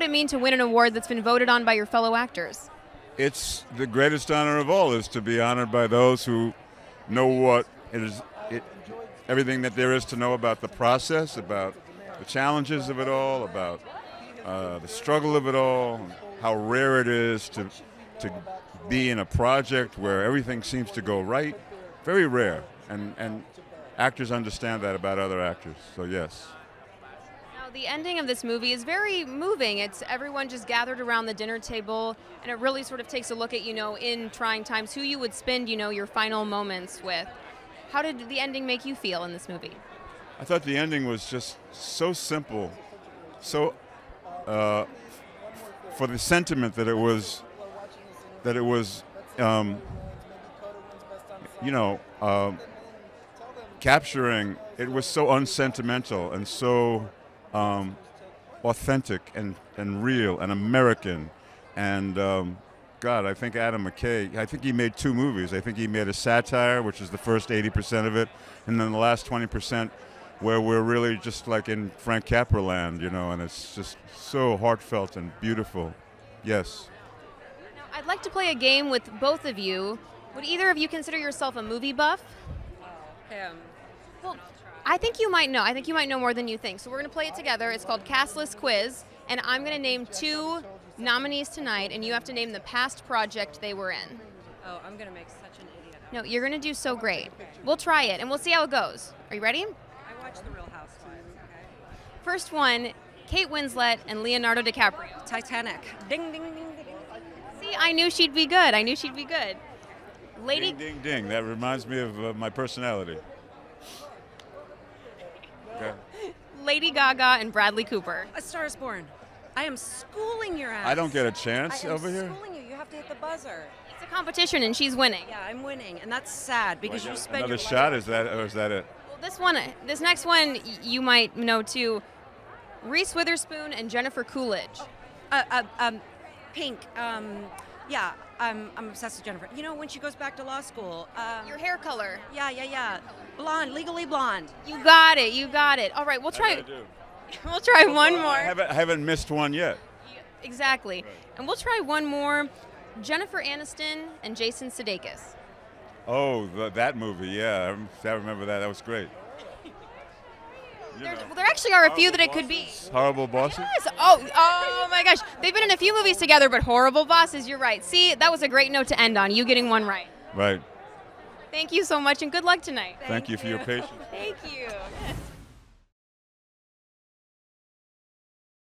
would it mean to win an award that's been voted on by your fellow actors? It's the greatest honor of all is to be honored by those who know what it is, it, everything that there is to know about the process, about the challenges of it all, about uh, the struggle of it all, how rare it is to to be in a project where everything seems to go right. Very rare, and and actors understand that about other actors. So yes. The ending of this movie is very moving. It's everyone just gathered around the dinner table, and it really sort of takes a look at, you know, in trying times, who you would spend, you know, your final moments with. How did the ending make you feel in this movie? I thought the ending was just so simple, so uh, for the sentiment that it was, that it was, um, you know, uh, capturing. It was so unsentimental and so um, authentic and, and real and American. And um, God, I think Adam McKay, I think he made two movies. I think he made a satire, which is the first 80% of it, and then the last 20% where we're really just like in Frank Capra land, you know, and it's just so heartfelt and beautiful. Yes. Now, I'd like to play a game with both of you. Would either of you consider yourself a movie buff? Him. Well, I think you might know. I think you might know more than you think. So we're going to play it together. It's called Cast List Quiz, and I'm going to name two nominees tonight, and you have to name the past project they were in. Oh, I'm gonna make such an idiot. No, you're going to do so great. We'll try it, and we'll see how it goes. Are you ready? I watched The Real Housewives. Okay. First one Kate Winslet and Leonardo DiCaprio. Titanic. Ding ding ding ding. See, I knew she'd be good. I knew she'd be good. Lady. Ding, ding, ding. That reminds me of uh, my personality. Okay. Lady Gaga and Bradley Cooper. A Star is Born. I am schooling your ass. I don't get a chance am over here. I'm schooling you. You have to hit the buzzer. It's a competition, and she's winning. Yeah, I'm winning, and that's sad because you spend Another your shot? life- Is that, or is that it? Well, this one, this next one, y- you might know too. Reese Witherspoon and Jennifer Coolidge. Uh, uh, um, Pink. Um, yeah, I'm, I'm obsessed with Jennifer. You know, when she goes back to law school. Um, Your hair color. yeah, yeah, yeah. Blonde, legally blonde. You got it. You got it. All right, we'll try. I do. We'll try one I more. haven't, I haven't missed one yet. Exactly. And we'll try one more. Jennifer Aniston and Jason Sudeikis. Oh, the, that movie, yeah. I remember that. That was great. There, well, there actually are a few that it could be. Horrible bosses? Yes. Oh, oh my gosh. They've been in a few movies together, but horrible bosses. You're right. See, that was a great note to end on. You getting one right. Right. Thank you so much, and good luck tonight. Thank, you for your patience. Thank you.